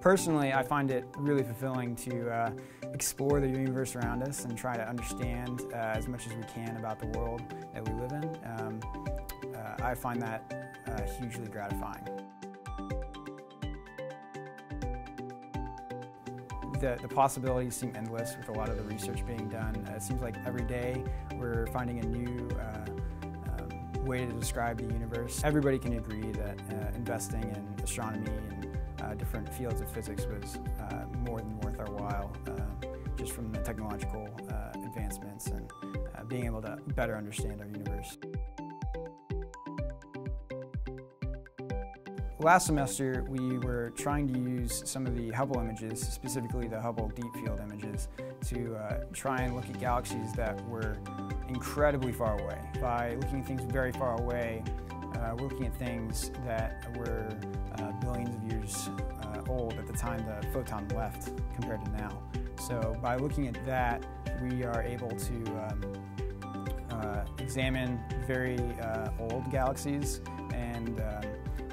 Personally, I find it really fulfilling to uh, explore the universe around us and try to understand uh, as much as we can about the world that we live in. Um, uh, I find that uh, hugely gratifying. The, the, possibilities seem endless with a lot of the research being done. Uh, it seems like every day we're finding a new uh, um, way to describe the universe. Everybody can agree that investing in astronomy and uh, different fields of physics was uh, more than worth our while, uh, just from the technological uh, advancements and uh, being able to better understand our universe. Last semester, we were trying to use some of the Hubble images, specifically the Hubble Deep Field images, to uh, try and look at galaxies that were incredibly far away. By looking at things very far away, uh, we're looking at things that were uh, billions of years uh, old at the time the photon left compared to now. So by looking at that, we are able to um, uh, examine very uh, old galaxies and um,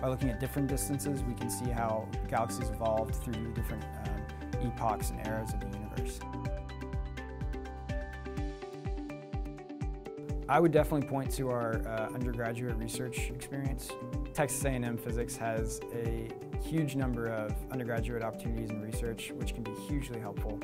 by looking at different distances, we can see how galaxies evolved through different um, epochs and eras of the universe. I would definitely point to our uh, undergraduate research experience. Texas A&M Physics has a huge number of undergraduate opportunities in research, which can be hugely helpful.